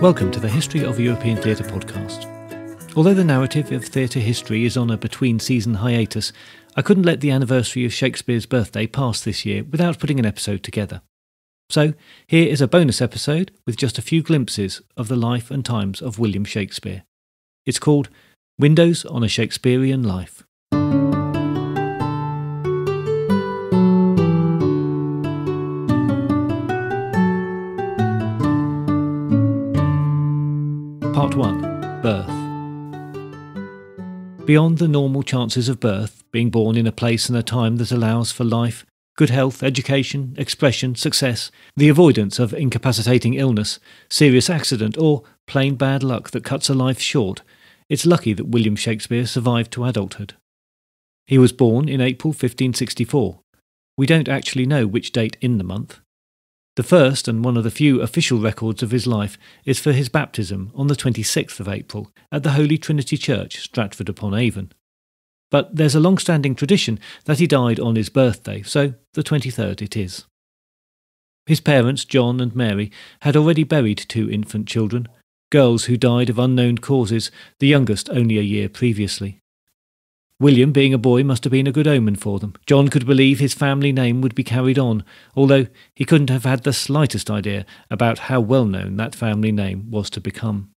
Welcome to the History of European Theatre podcast. Although the narrative of theatre history is on a between season hiatus, I couldn't let the anniversary of Shakespeare's birthday pass this year without putting an episode together. So, here is a bonus episode with just a few glimpses of the life and times of William Shakespeare. It's called Windows on a Shakespearean Life. Birth Beyond the normal chances of birth, being born in a place and a time that allows for life, good health, education, expression, success, the avoidance of incapacitating illness, serious accident, or plain bad luck that cuts a life short, it's lucky that William Shakespeare survived to adulthood. He was born in April 1564. We don't actually know which date in the month. The first and one of the few official records of his life is for his baptism on the 26th of April at the Holy Trinity Church, Stratford upon Avon. But there's a long standing tradition that he died on his birthday, so the 23rd it is. His parents, John and Mary, had already buried two infant children, girls who died of unknown causes, the youngest only a year previously. William, being a boy, must have been a good omen for them. John could believe his family name would be carried on, although he couldn't have had the slightest idea about how well known that family name was to become.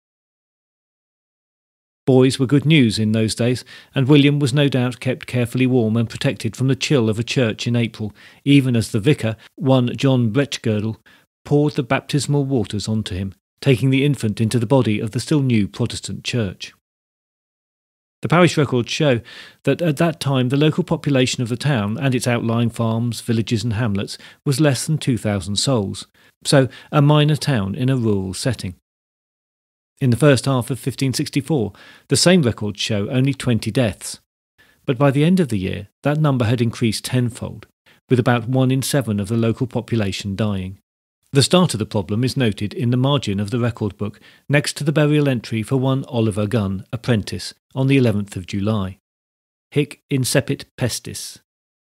Boys were good news in those days, and William was no doubt kept carefully warm and protected from the chill of a church in April, even as the vicar, one John Bretchgirdle, poured the baptismal waters onto him, taking the infant into the body of the still new Protestant church. The parish records show that at that time the local population of the town and its outlying farms, villages, and hamlets was less than 2,000 souls, so a minor town in a rural setting. In the first half of 1564, the same records show only 20 deaths, but by the end of the year that number had increased tenfold, with about one in seven of the local population dying. The start of the problem is noted in the margin of the record book next to the burial entry for one Oliver Gunn, apprentice, on the 11th of July. Hic incepit pestis.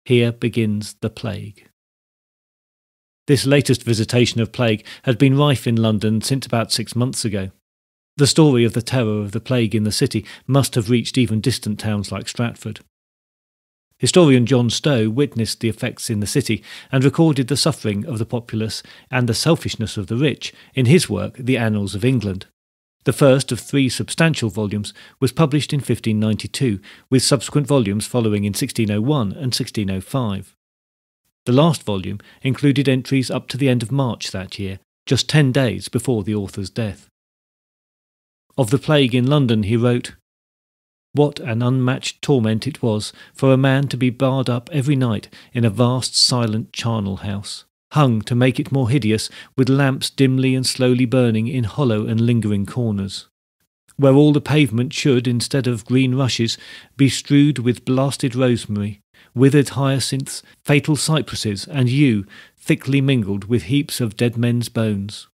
Here begins the plague. This latest visitation of plague had been rife in London since about six months ago. The story of the terror of the plague in the city must have reached even distant towns like Stratford. Historian John Stow witnessed the effects in the city and recorded the suffering of the populace and the selfishness of the rich in his work, The Annals of England. The first of three substantial volumes was published in 1592, with subsequent volumes following in 1601 and 1605. The last volume included entries up to the end of March that year, just ten days before the author's death. Of the plague in London, he wrote, what an unmatched torment it was for a man to be barred up every night in a vast silent charnel house, hung to make it more hideous with lamps dimly and slowly burning in hollow and lingering corners, where all the pavement should, instead of green rushes, be strewed with blasted rosemary, withered hyacinths, fatal cypresses, and yew thickly mingled with heaps of dead men's bones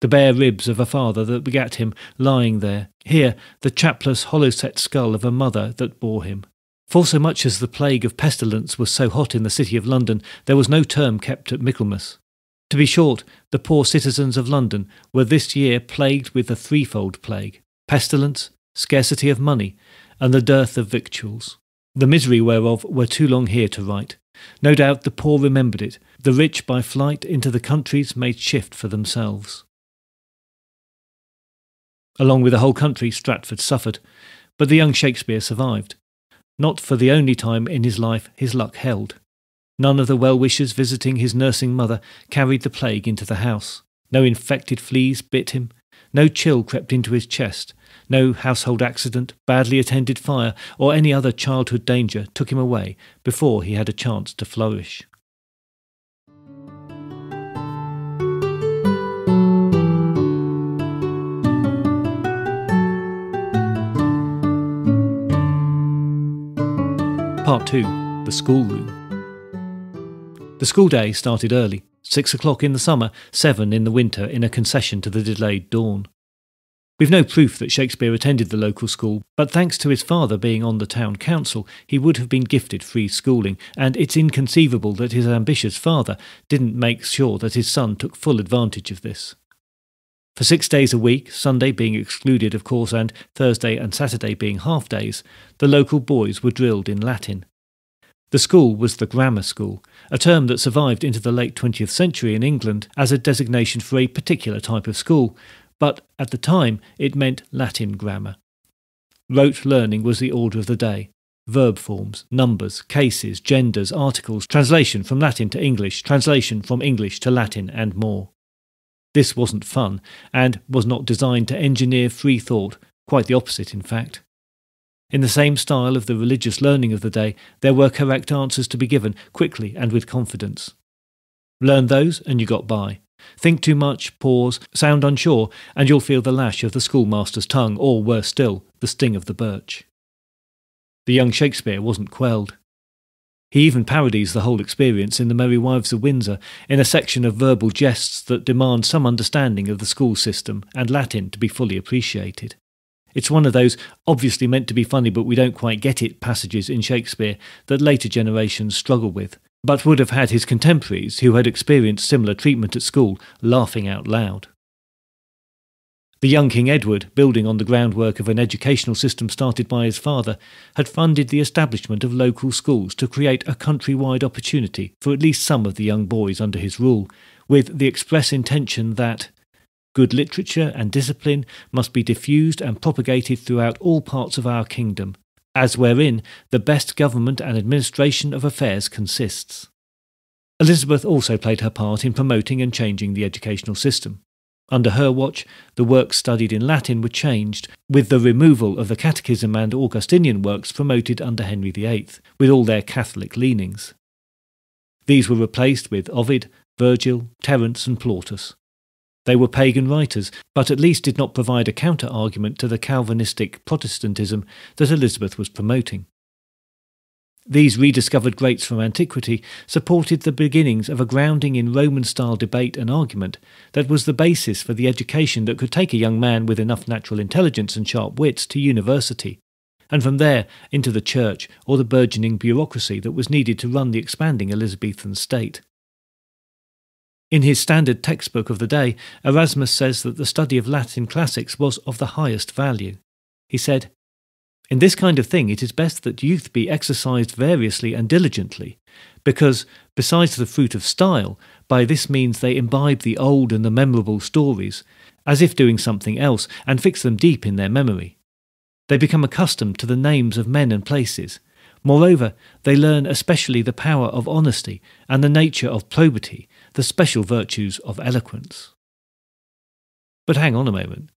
the bare ribs of a father that begat him lying there, here the chapless hollow set skull of a mother that bore him. For so much as the plague of pestilence was so hot in the city of London, there was no term kept at Michaelmas. To be short, the poor citizens of London were this year plagued with a threefold plague pestilence, scarcity of money, and the dearth of victuals, the misery whereof were too long here to write. No doubt the poor remembered it, the rich by flight into the countries made shift for themselves. Along with the whole country, Stratford suffered, but the young Shakespeare survived. Not for the only time in his life his luck held. None of the well wishers visiting his nursing mother carried the plague into the house. No infected fleas bit him. No chill crept into his chest. No household accident, badly attended fire, or any other childhood danger took him away before he had a chance to flourish. Part 2 The Schoolroom. The school day started early, six o'clock in the summer, seven in the winter, in a concession to the delayed dawn. We've no proof that Shakespeare attended the local school, but thanks to his father being on the town council, he would have been gifted free schooling, and it's inconceivable that his ambitious father didn't make sure that his son took full advantage of this. For six days a week, Sunday being excluded, of course, and Thursday and Saturday being half days, the local boys were drilled in Latin. The school was the grammar school, a term that survived into the late 20th century in England as a designation for a particular type of school, but at the time it meant Latin grammar. Rote learning was the order of the day. Verb forms, numbers, cases, genders, articles, translation from Latin to English, translation from English to Latin, and more. This wasn't fun, and was not designed to engineer free thought, quite the opposite, in fact. In the same style of the religious learning of the day, there were correct answers to be given, quickly and with confidence. Learn those, and you got by. Think too much, pause, sound unsure, and you'll feel the lash of the schoolmaster's tongue, or worse still, the sting of the birch. The young Shakespeare wasn't quelled. He even parodies the whole experience in The Merry Wives of Windsor, in a section of verbal jests that demand some understanding of the school system and Latin to be fully appreciated. It's one of those obviously meant to be funny but we don't quite get it passages in Shakespeare that later generations struggle with, but would have had his contemporaries who had experienced similar treatment at school laughing out loud. The young King Edward, building on the groundwork of an educational system started by his father, had funded the establishment of local schools to create a countrywide opportunity for at least some of the young boys under his rule, with the express intention that good literature and discipline must be diffused and propagated throughout all parts of our kingdom, as wherein the best government and administration of affairs consists. Elizabeth also played her part in promoting and changing the educational system. Under her watch, the works studied in Latin were changed, with the removal of the Catechism and Augustinian works promoted under Henry VIII, with all their Catholic leanings. These were replaced with Ovid, Virgil, Terence, and Plautus. They were pagan writers, but at least did not provide a counter argument to the Calvinistic Protestantism that Elizabeth was promoting. These rediscovered greats from antiquity supported the beginnings of a grounding in Roman style debate and argument that was the basis for the education that could take a young man with enough natural intelligence and sharp wits to university, and from there into the church or the burgeoning bureaucracy that was needed to run the expanding Elizabethan state. In his standard textbook of the day, Erasmus says that the study of Latin classics was of the highest value. He said, In this kind of thing, it is best that youth be exercised variously and diligently, because, besides the fruit of style, by this means they imbibe the old and the memorable stories, as if doing something else, and fix them deep in their memory. They become accustomed to the names of men and places. Moreover, they learn especially the power of honesty and the nature of probity the special virtues of eloquence. But hang on a moment.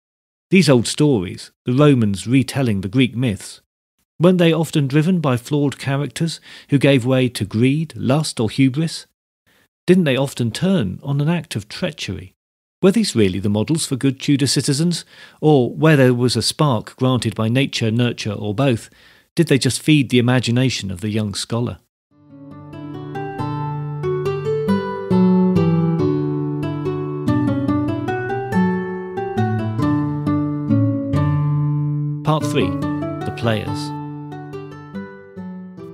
These old stories, the Romans retelling the Greek myths, weren't they often driven by flawed characters who gave way to greed, lust, or hubris? Didn't they often turn on an act of treachery? Were these really the models for good Tudor citizens? Or, where there was a spark granted by nature, nurture, or both, did they just feed the imagination of the young scholar? Part 3 The Players.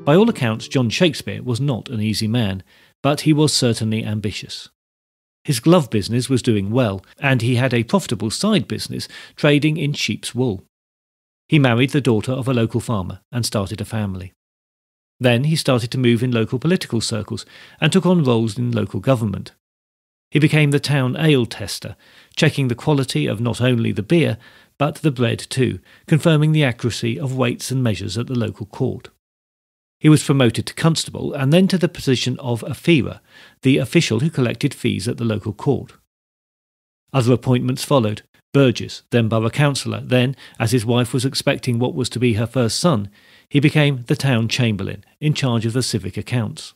By all accounts, John Shakespeare was not an easy man, but he was certainly ambitious. His glove business was doing well, and he had a profitable side business trading in sheep's wool. He married the daughter of a local farmer and started a family. Then he started to move in local political circles and took on roles in local government. He became the town ale tester, checking the quality of not only the beer, but the bread too, confirming the accuracy of weights and measures at the local court. He was promoted to constable and then to the position of affeeror, the official who collected fees at the local court. Other appointments followed Burgess, then borough councillor, then, as his wife was expecting what was to be her first son, he became the town chamberlain, in charge of the civic accounts.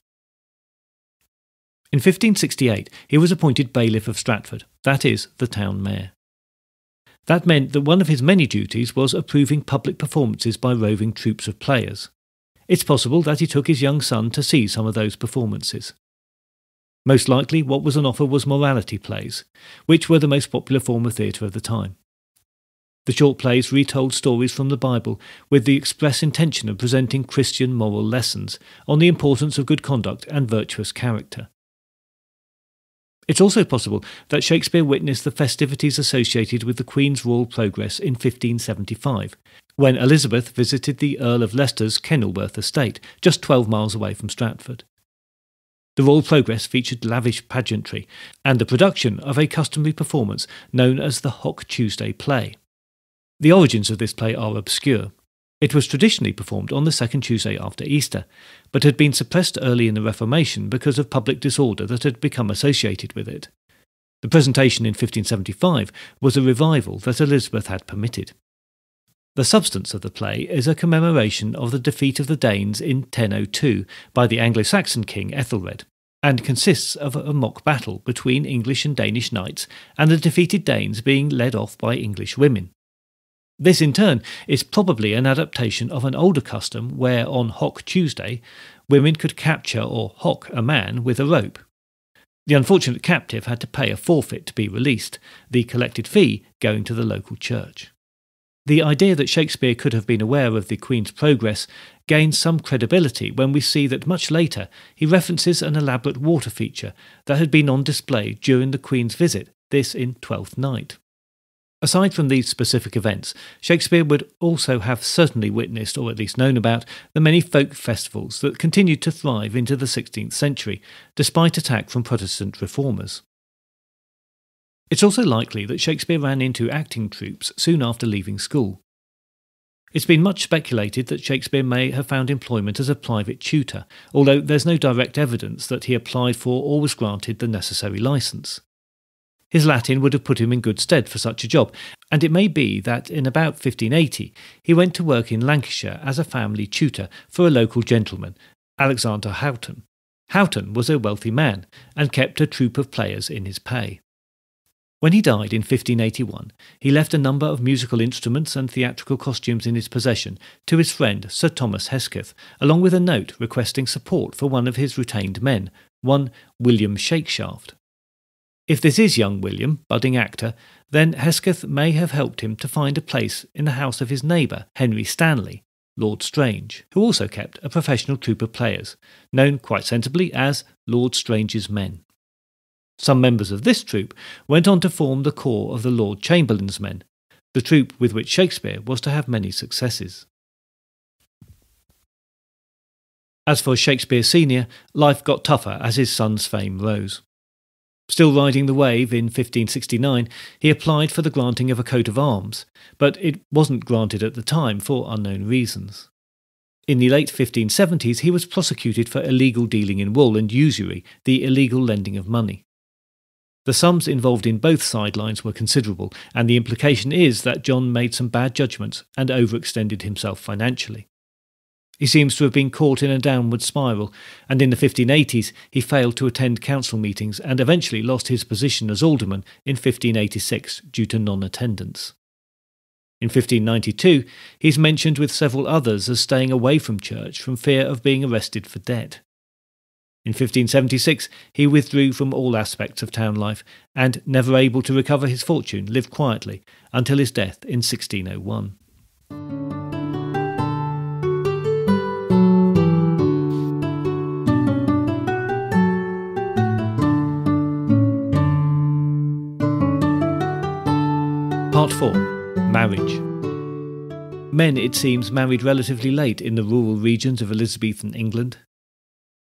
In 1568, he was appointed bailiff of Stratford, that is, the town mayor. That meant that one of his many duties was approving public performances by roving troops of players. It's possible that he took his young son to see some of those performances. Most likely, what was on offer was morality plays, which were the most popular form of theatre of the time. The short plays retold stories from the Bible with the express intention of presenting Christian moral lessons on the importance of good conduct and virtuous character. It's also possible that Shakespeare witnessed the festivities associated with the Queen's royal progress in 1575, when Elizabeth visited the Earl of Leicester's Kenilworth estate, just 12 miles away from Stratford. The royal progress featured lavish pageantry and the production of a customary performance known as the Hock Tuesday play. The origins of this play are obscure. It was traditionally performed on the second Tuesday after Easter, but had been suppressed early in the Reformation because of public disorder that had become associated with it. The presentation in 1575 was a revival that Elizabeth had permitted. The substance of the play is a commemoration of the defeat of the Danes in 1002 by the Anglo Saxon king Ethelred, and consists of a mock battle between English and Danish knights and the defeated Danes being led off by English women. This, in turn, is probably an adaptation of an older custom where, on Hock Tuesday, women could capture or hock a man with a rope. The unfortunate captive had to pay a forfeit to be released, the collected fee going to the local church. The idea that Shakespeare could have been aware of the Queen's progress gains some credibility when we see that much later he references an elaborate water feature that had been on display during the Queen's visit, this in Twelfth Night. Aside from these specific events, Shakespeare would also have certainly witnessed, or at least known about, the many folk festivals that continued to thrive into the 16th century, despite attack from Protestant reformers. It's also likely that Shakespeare ran into acting troupes soon after leaving school. It's been much speculated that Shakespeare may have found employment as a private tutor, although there's no direct evidence that he applied for or was granted the necessary license. His Latin would have put him in good stead for such a job, and it may be that in about 1580 he went to work in Lancashire as a family tutor for a local gentleman, Alexander Hoghton. Hoghton was a wealthy man and kept a troop of players in his pay. When he died in 1581, he left a number of musical instruments and theatrical costumes in his possession to his friend Sir Thomas Hesketh, along with a note requesting support for one of his retained men, one William Shakeshaft. If this is young William, budding actor, then Hesketh may have helped him to find a place in the house of his neighbour, Henry Stanley, Lord Strange, who also kept a professional troupe of players, known quite sensibly as Lord Strange's Men. Some members of this troupe went on to form the corps of the Lord Chamberlain's Men, the troupe with which Shakespeare was to have many successes. As for Shakespeare Senior, life got tougher as his son's fame rose. Still riding the wave in 1569, he applied for the granting of a coat of arms, but it wasn't granted at the time for unknown reasons. In the late 1570s, he was prosecuted for illegal dealing in wool and usury, the illegal lending of money. The sums involved in both sidelines were considerable, and the implication is that John made some bad judgments and overextended himself financially. He seems to have been caught in a downward spiral, and in the 1580s he failed to attend council meetings and eventually lost his position as alderman in 1586 due to non attendance. In 1592, he is mentioned with several others as staying away from church from fear of being arrested for debt. In 1576, he withdrew from all aspects of town life and, never able to recover his fortune, lived quietly until his death in 1601. Part 4 Marriage. Men, it seems, married relatively late in the rural regions of Elizabethan England.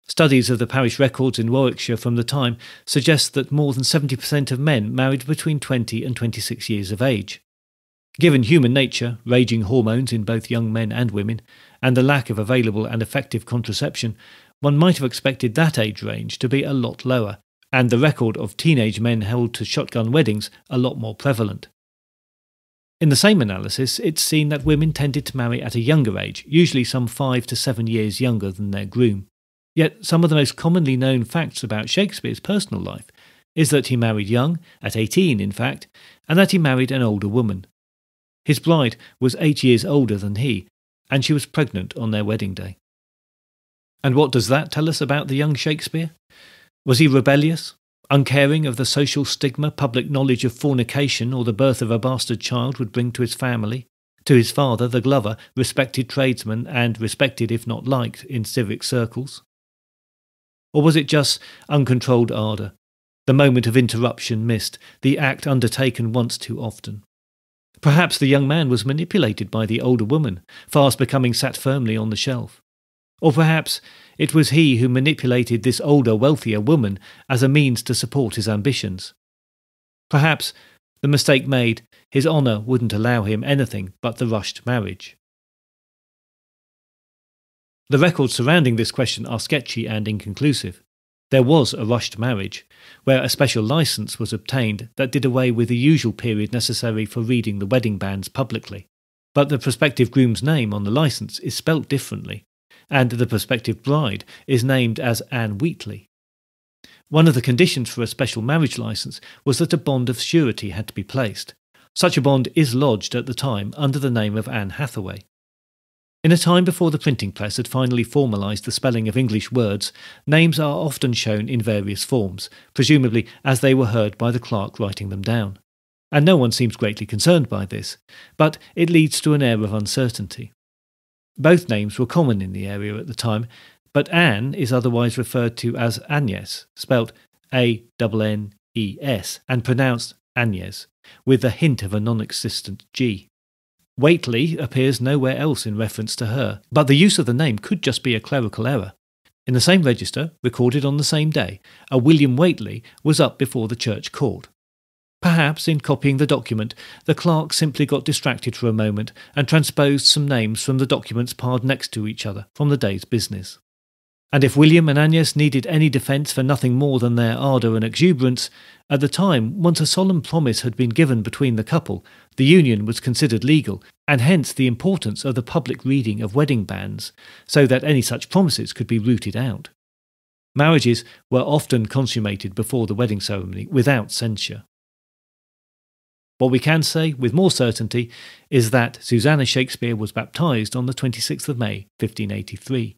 Studies of the parish records in Warwickshire from the time suggest that more than 70% of men married between 20 and 26 years of age. Given human nature, raging hormones in both young men and women, and the lack of available and effective contraception, one might have expected that age range to be a lot lower, and the record of teenage men held to shotgun weddings a lot more prevalent. In the same analysis, it's seen that women tended to marry at a younger age, usually some five to seven years younger than their groom. Yet some of the most commonly known facts about Shakespeare's personal life is that he married young, at 18 in fact, and that he married an older woman. His bride was eight years older than he, and she was pregnant on their wedding day. And what does that tell us about the young Shakespeare? Was he rebellious? Uncaring of the social stigma public knowledge of fornication or the birth of a bastard child would bring to his family, to his father, the glover, respected tradesman and respected if not liked in civic circles? Or was it just uncontrolled ardour, the moment of interruption missed, the act undertaken once too often? Perhaps the young man was manipulated by the older woman, fast becoming sat firmly on the shelf. Or perhaps it was he who manipulated this older, wealthier woman as a means to support his ambitions. Perhaps, the mistake made, his honour wouldn't allow him anything but the rushed marriage. The records surrounding this question are sketchy and inconclusive. There was a rushed marriage, where a special license was obtained that did away with the usual period necessary for reading the wedding banns publicly. But the prospective groom's name on the license is spelt differently, and the prospective bride is named as Anne Wheatley. One of the conditions for a special marriage license was that a bond of surety had to be placed. Such a bond is lodged at the time under the name of Anne Hathaway. In a time before the printing press had finally formalised the spelling of English words, names are often shown in various forms, presumably as they were heard by the clerk writing them down. And no one seems greatly concerned by this, but it leads to an air of uncertainty. Both names were common in the area at the time, but Anne is otherwise referred to as Agnes, spelt A N N E S, and pronounced Agnes, with a hint of a non existent G. Waitley appears nowhere else in reference to her, but the use of the name could just be a clerical error. In the same register, recorded on the same day, a William Waitley was up before the church court. Perhaps, in copying the document, the clerk simply got distracted for a moment and transposed some names from the documents piled next to each other from the day's business. And if William and Agnes needed any defence for nothing more than their ardour and exuberance, at the time, once a solemn promise had been given between the couple, the union was considered legal, and hence the importance of the public reading of wedding banns, so that any such promises could be rooted out. Marriages were often consummated before the wedding ceremony without censure. What we can say with more certainty is that Susanna Shakespeare was baptised on the 26th of May, 1583.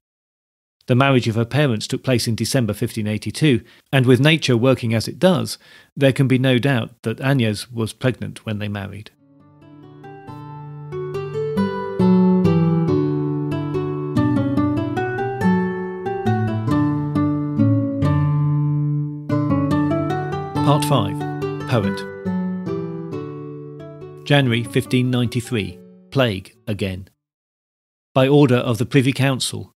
The marriage of her parents took place in December 1582, and with nature working as it does, there can be no doubt that Agnes was pregnant when they married. Part 5 Poet January 1593 Plague again. By order of the Privy Council,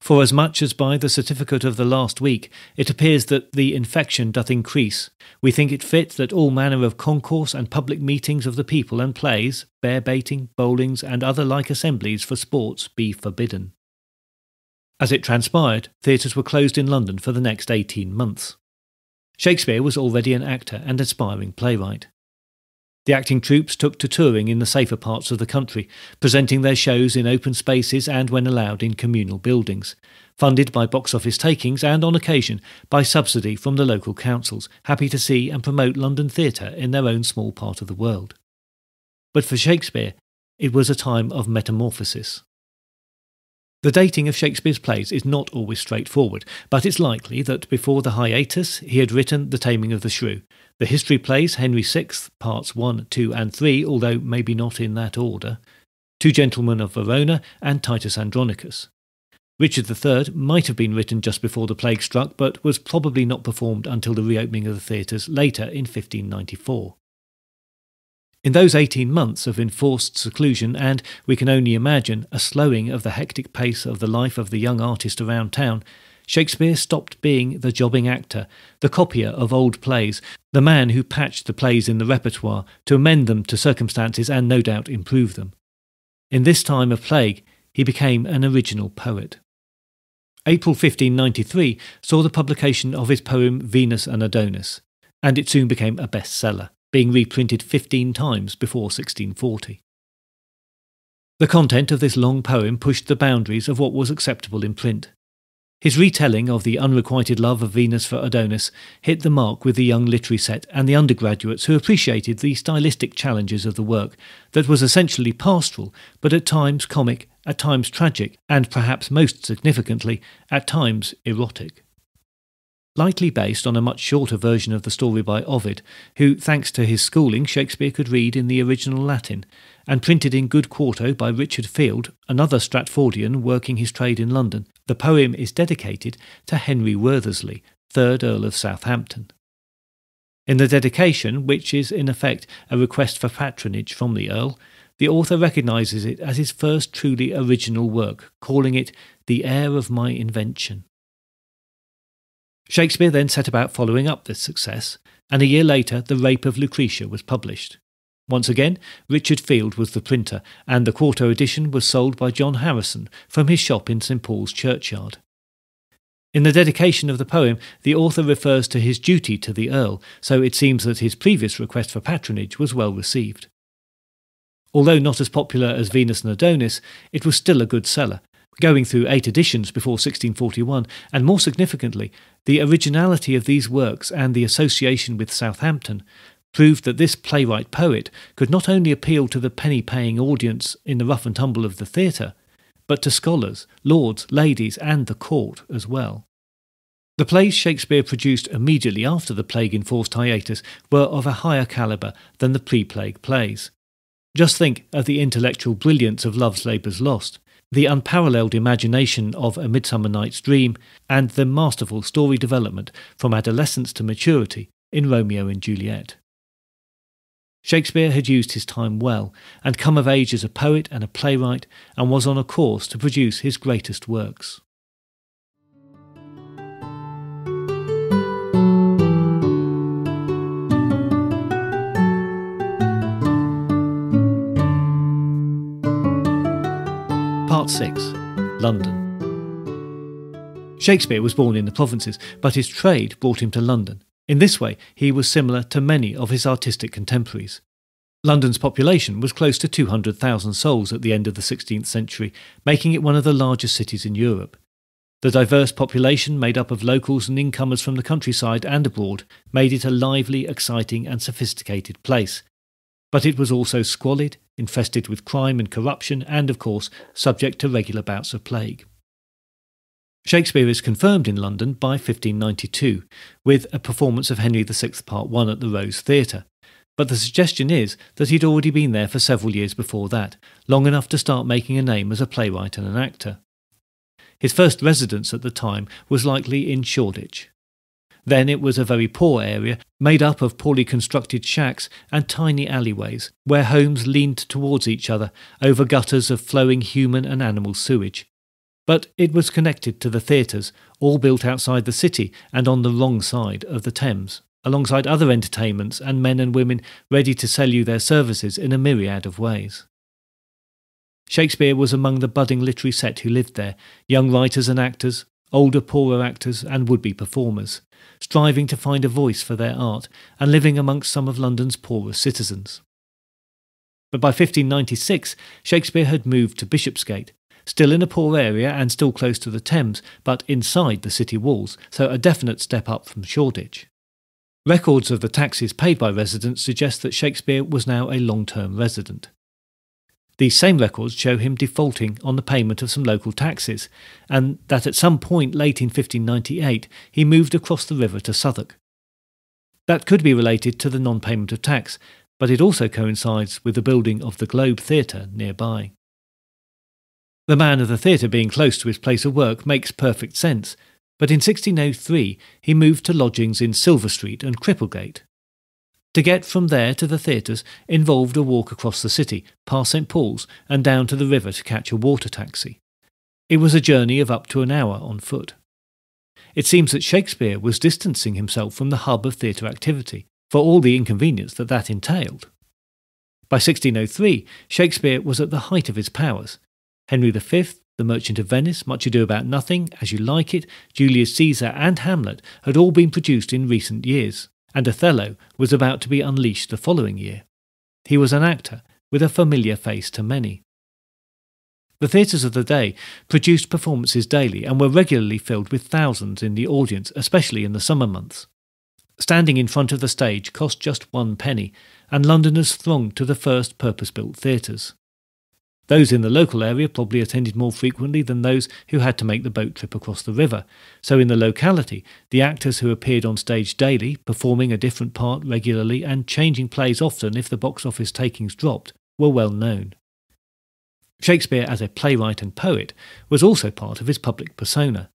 Forasmuch as by the certificate of the last week it appears that the infection doth increase, we think it fit that all manner of concourse and public meetings of the people and plays, bear baiting, bowlings, and other like assemblies for sports be forbidden. As it transpired, theatres were closed in London for the next eighteen months. Shakespeare was already an actor and aspiring playwright. The acting troupes took to touring in the safer parts of the country, presenting their shows in open spaces and, when allowed, in communal buildings, funded by box office takings and, on occasion, by subsidy from the local councils, happy to see and promote London theatre in their own small part of the world. But for Shakespeare, it was a time of metamorphosis. The dating of Shakespeare's plays is not always straightforward, but it's likely that before the hiatus he had written The Taming of the Shrew, the history plays Henry VI, parts 1, 2, and 3, although maybe not in that order, Two Gentlemen of Verona, and Titus Andronicus. Richard III might have been written just before the plague struck, but was probably not performed until the reopening of the theatres later in 1594. In those 18 months of enforced seclusion, and we can only imagine a slowing of the hectic pace of the life of the young artist around town, Shakespeare stopped being the jobbing actor, the copier of old plays, the man who patched the plays in the repertoire to amend them to circumstances and no doubt improve them. In this time of plague, he became an original poet. April 1593 saw the publication of his poem Venus and Adonis, and it soon became a bestseller being reprinted 15 times before 1640. The content of this long poem pushed the boundaries of what was acceptable in print. His retelling of the unrequited love of Venus for Adonis hit the mark with the young literary set and the undergraduates who appreciated the stylistic challenges of the work that was essentially pastoral, but at times comic, at times tragic, and perhaps most significantly, at times erotic. Likely based on a much shorter version of the story by Ovid, who, thanks to his schooling, Shakespeare could read in the original Latin, and printed in good quarto by Richard Field, another Stratfordian working his trade in London. The poem is dedicated to Henry Wriothesley, 3rd Earl of Southampton. In the dedication, which is in effect a request for patronage from the Earl, the author recognises it as his first truly original work, calling it the heir of my invention. Shakespeare then set about following up this success, and a year later, The Rape of Lucretia was published. Once again, Richard Field was the printer, and the quarto edition was sold by John Harrison from his shop in St Paul's Churchyard. In the dedication of the poem, the author refers to his duty to the Earl, so it seems that his previous request for patronage was well received. Although not as popular as Venus and Adonis, it was still a good seller, going through eight editions before 1641, and more significantly, the originality of these works and the association with Southampton proved that this playwright poet could not only appeal to the penny paying audience in the rough and tumble of the theatre, but to scholars, lords, ladies, and the court as well. The plays Shakespeare produced immediately after the plague enforced hiatus were of a higher calibre than the pre plague plays. Just think of the intellectual brilliance of Love's Labour's Lost, the unparalleled imagination of A Midsummer Night's Dream, and the masterful story development from adolescence to maturity in Romeo and Juliet. Shakespeare had used his time well, and come of age as a poet and a playwright, and was on a course to produce his greatest works. Part 6 London Shakespeare was born in the provinces, but his trade brought him to London, in this way, he was similar to many of his artistic contemporaries. London's population was close to 200,000 souls at the end of the 16th century, making it one of the largest cities in Europe. The diverse population, made up of locals and incomers from the countryside and abroad, made it a lively, exciting, and sophisticated place. But it was also squalid, infested with crime and corruption, and, of course, subject to regular bouts of plague. Shakespeare is confirmed in London by 1592, with a performance of Henry VI Part 1 at the Rose Theatre. But the suggestion is that he'd already been there for several years before that, long enough to start making a name as a playwright and an actor. His first residence at the time was likely in Shoreditch. Then it was a very poor area, made up of poorly constructed shacks and tiny alleyways, where homes leaned towards each other over gutters of flowing human and animal sewage. But it was connected to the theatres, all built outside the city and on the wrong side of the Thames, alongside other entertainments and men and women ready to sell you their services in a myriad of ways. Shakespeare was among the budding literary set who lived there, young writers and actors, older, poorer actors, and would be performers, striving to find a voice for their art and living amongst some of London's poorest citizens. But by 1596, Shakespeare had moved to Bishopsgate, still in a poor area and still close to the Thames, but inside the city walls, so a definite step up from Shoreditch. Records of the taxes paid by residents suggest that Shakespeare was now a long term resident. These same records show him defaulting on the payment of some local taxes, and that at some point late in 1598 he moved across the river to Southwark. That could be related to the non payment of tax, but it also coincides with the building of the Globe Theatre nearby. The man of the theatre being close to his place of work makes perfect sense, but in 1603 he moved to lodgings in Silver Street and Cripplegate. To get from there to the theatres involved a walk across the city, past St Paul's, and down to the river to catch a water taxi. It was a journey of up to an hour on foot. It seems that Shakespeare was distancing himself from the hub of theatre activity, for all the inconvenience that that entailed. By 1603, Shakespeare was at the height of his powers, Henry V, The Merchant of Venice, Much Ado About Nothing, As You Like It, Julius Caesar, and Hamlet had all been produced in recent years, and Othello was about to be unleashed the following year. He was an actor with a familiar face to many. The theatres of the day produced performances daily and were regularly filled with thousands in the audience, especially in the summer months. Standing in front of the stage cost just one penny, and Londoners thronged to the first purpose built theatres. Those in the local area probably attended more frequently than those who had to make the boat trip across the river. So, in the locality, the actors who appeared on stage daily, performing a different part regularly, and changing plays often if the box office takings dropped, were well known. Shakespeare, as a playwright and poet, was also part of his public persona.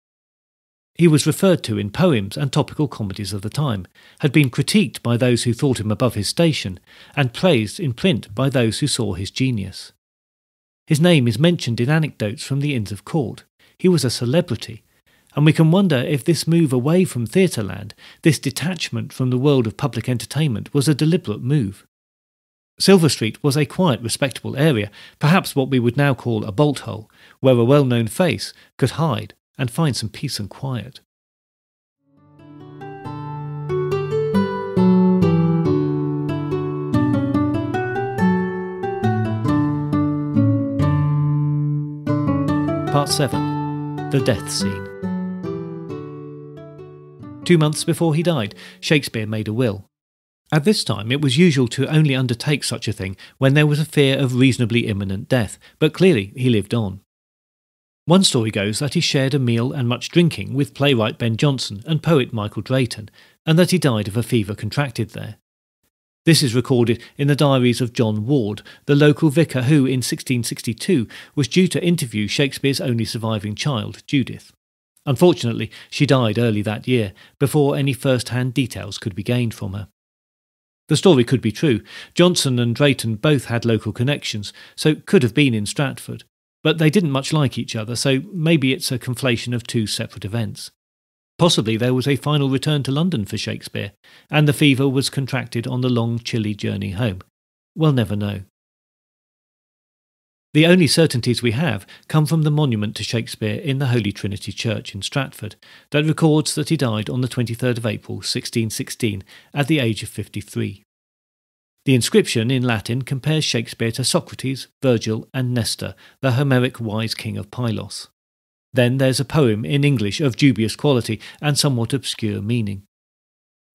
He was referred to in poems and topical comedies of the time, had been critiqued by those who thought him above his station, and praised in print by those who saw his genius. His name is mentioned in anecdotes from the Inns of Court. He was a celebrity, and we can wonder if this move away from theatreland, this detachment from the world of public entertainment, was a deliberate move. Silver Street was a quiet, respectable area, perhaps what we would now call a bolt hole, where a well known face could hide and find some peace and quiet. Part 7 The Death Scene. Two months before he died, Shakespeare made a will. At this time, it was usual to only undertake such a thing when there was a fear of reasonably imminent death, but clearly he lived on. One story goes that he shared a meal and much drinking with playwright Ben Jonson and poet Michael Drayton, and that he died of a fever contracted there. This is recorded in the diaries of John Ward, the local vicar who, in 1662, was due to interview Shakespeare's only surviving child, Judith. Unfortunately, she died early that year, before any first hand details could be gained from her. The story could be true. Jonson and Drayton both had local connections, so could have been in Stratford. But they didn't much like each other, so maybe it's a conflation of two separate events. Possibly there was a final return to London for Shakespeare, and the fever was contracted on the long, chilly journey home. We'll never know. The only certainties we have come from the monument to Shakespeare in the Holy Trinity Church in Stratford, that records that he died on the 23rd of April 1616 at the age of 53. The inscription in Latin compares Shakespeare to Socrates, Virgil, and Nestor, the Homeric wise king of Pylos. Then there's a poem in English of dubious quality and somewhat obscure meaning.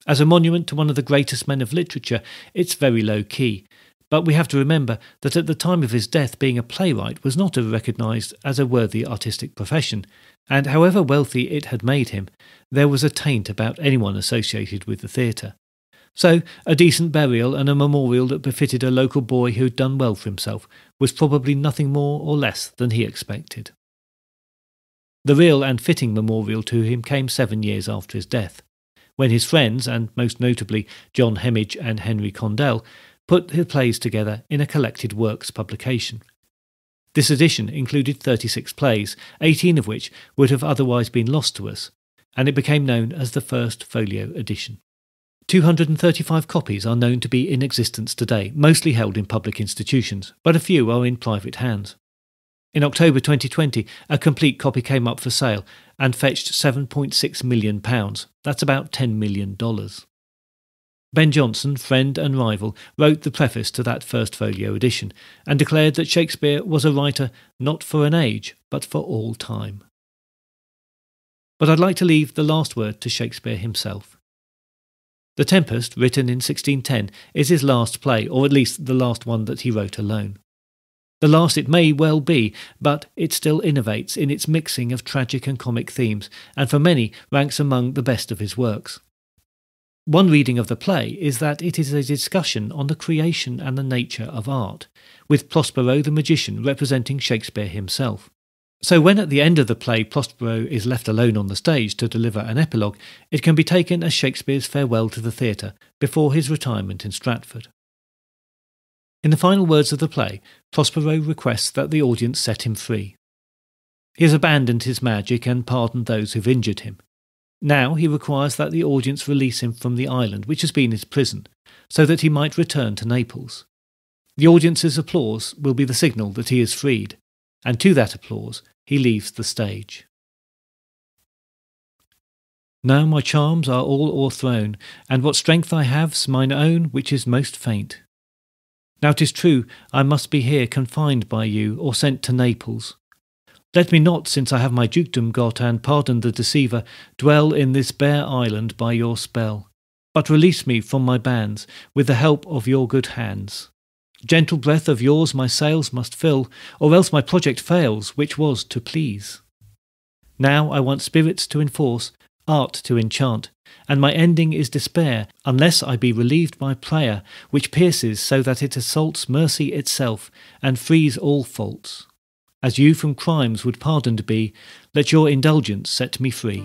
As a monument to one of the greatest men of literature, it's very low key, but we have to remember that at the time of his death, being a playwright was not recognised as a worthy artistic profession, and however wealthy it had made him, there was a taint about anyone associated with the theatre. So, a decent burial and a memorial that befitted a local boy who'd done well for himself was probably nothing more or less than he expected. The real and fitting memorial to him came seven years after his death, when his friends, and most notably John Heminges and Henry Condell, put his plays together in a collected works publication. This edition included 36 plays, 18 of which would have otherwise been lost to us, and it became known as the First Folio edition. 235 copies are known to be in existence today, mostly held in public institutions, but a few are in private hands. In October 2020, a complete copy came up for sale and fetched £7.6 million. That's about $10 million. Ben Jonson, friend and rival, wrote the preface to that first folio edition and declared that Shakespeare was a writer not for an age, but for all time. But I'd like to leave the last word to Shakespeare himself. The Tempest, written in 1610, is his last play, or at least the last one that he wrote alone. The last it may well be, but it still innovates in its mixing of tragic and comic themes, and for many ranks among the best of his works. One reading of the play is that it is a discussion on the creation and the nature of art, with Prospero the magician representing Shakespeare himself. So, when at the end of the play Prospero is left alone on the stage to deliver an epilogue, it can be taken as Shakespeare's farewell to the theatre before his retirement in Stratford. In the final words of the play, Prospero requests that the audience set him free. He has abandoned his magic and pardoned those who've injured him. Now he requires that the audience release him from the island which has been his prison, so that he might return to Naples. The audience's applause will be the signal that he is freed, and to that applause he leaves the stage. Now my charms are all o'erthrown, and what strength I have's mine own which is most faint. Now 'tis true, I must be here confined by you, or sent to Naples. Let me not, since I have my dukedom got, and pardoned the deceiver, dwell in this bare island by your spell, but release me from my bands, with the help of your good hands. Gentle breath of yours my sails must fill, or else my project fails, which was to please. Now I want spirits to enforce, art to enchant, and my ending is despair, unless I be relieved by prayer, which pierces so that it assaults mercy itself, and frees all faults. As you from crimes would pardoned be, let your indulgence set me free.